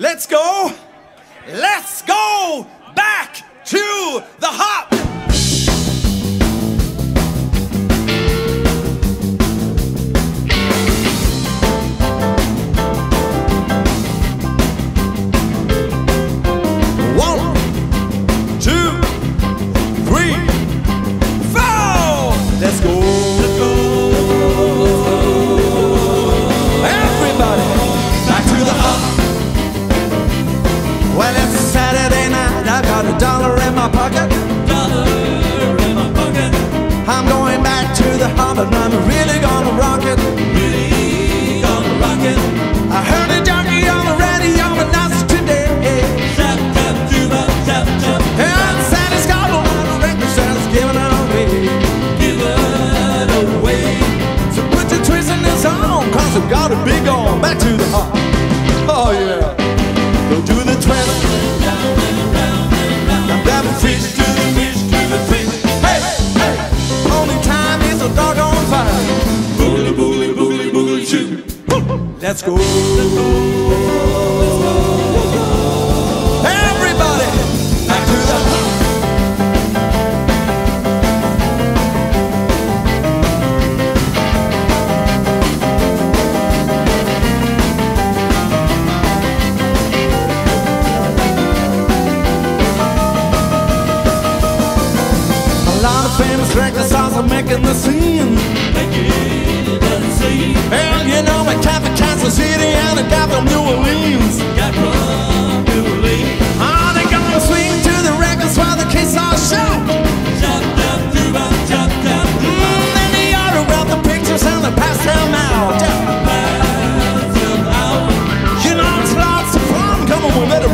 Let's go. Let's go back to the hop. And I'm really gonna rock it. really gonna rock it. I heard a jockey Let's go. Everybody, back to the. A lot of famous record stars are making the scene. Making Kansas City and a from New Orleans. Got from New Orleans. Ah, they gonna swing to the records while the kids all shout. Tap tap tuba, tap tap, Mm, then they autograph the pictures and they pass them out. Pass them out. You know, it's lots of fun. Come on, we better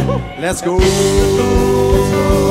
shoot. Let's go.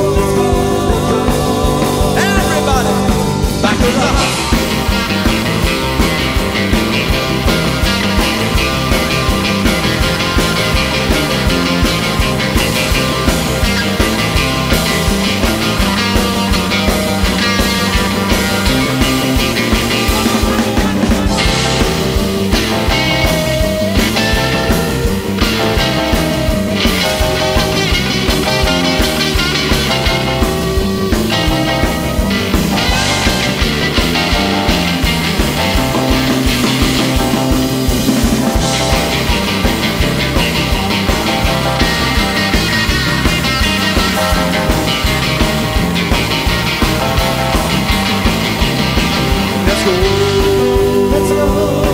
Let's go. Let's go.